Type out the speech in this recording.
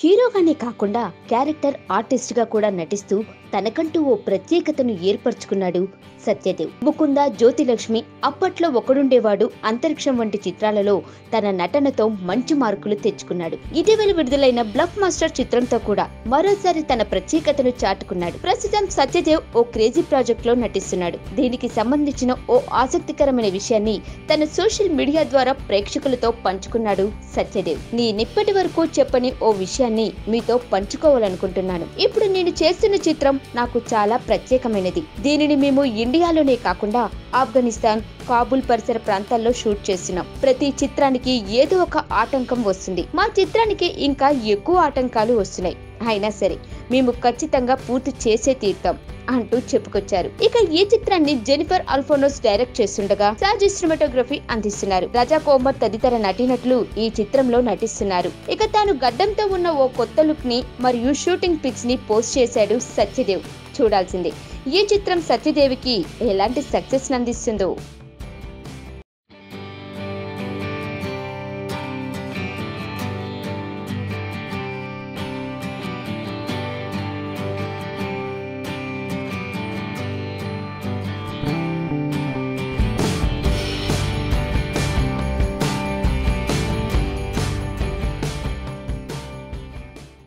హీరోగానే కాకుండా క్యారెక్టర్ ఆర్టిస్ట్గా కూడా నటిస్తూ తనకంటూ ఓ ప్రత్యేకతను ఏర్పరచుకున్నాడు సత్యదేవ్. ముకుంద జ్యోతిలక్ష్మి అప్పట్లో ఒకడుండేవాడు అంతరిక్షం వంటి చిత్రాలలో తన నటనతో మంచి మార్కులు తెచ్చుకున్నాడు. ఇటీవల విడుదలైన బ్లఫ్ మాస్టర్ చిత్రంతో కూడా మరోసారి తన ప్రత్యేకతను చాటుకున్నాడు. ప్రస్తుతం సత్యదేవ్ ఓ క్రేజీ ప్రాజెక్ట్లో నటిస్తున్నాడు. దీనికి సంబంధించిన ఓ ఆసక్తికరమైన విషయాన్ని తన సోషల్ మీడియా ద్వారా ప్రేక్షకులతో పంచుకున్నాడు సత్యదేవ్. నేనిప్పటి వరకు చెప్పని ఓ విషయం విషయాన్ని మీతో పంచుకోవాలనుకుంటున్నాను. ఇప్పుడు నేను చేస్తున్న చిత్రం నాకు చాలా ప్రత్యేకమైనది. దీనిని మేము ఇండియాలోనే కాకుండా ఆఫ్ఘనిస్తాన్ కాబుల్ పరిసర ప్రాంతాల్లో షూట్ చేస్తున్నాం. ప్రతి చిత్రానికి ఏదో ఒక ఆటంకం వస్తుంది. మా చిత్రానికి ఇంకా ఎక్కువ ఆటంకాలు వస్తున్నాయి. అయినా సరే మేము ఖచ్చితంగా పూర్తి చేసే తీర్థం అంటూ చెప్పుకొచ్చారు. ఇక ఈ చిత్రాన్ని జెనిఫర్ అల్ఫోనోస్ డైరెక్ట్ చేస్తుండగా సాజీ సినిమాటోగ్రఫీ అందిస్తున్నారు. రజా కోమర్ తదితర నటీనటులు ఈ చిత్రంలో నటిస్తున్నారు. ఇక తాను గడ్డంతో ఉన్న ఓ కొత్త లుక్ని మరియు షూటింగ్ పిక్స్ని పోస్ట్ చేశాడు సత్యదేవ్. చూడాల్సిందే ఈ చిత్రం సత్యదేవికి ఎలాంటి సక్సెస్ అందిస్తుందో.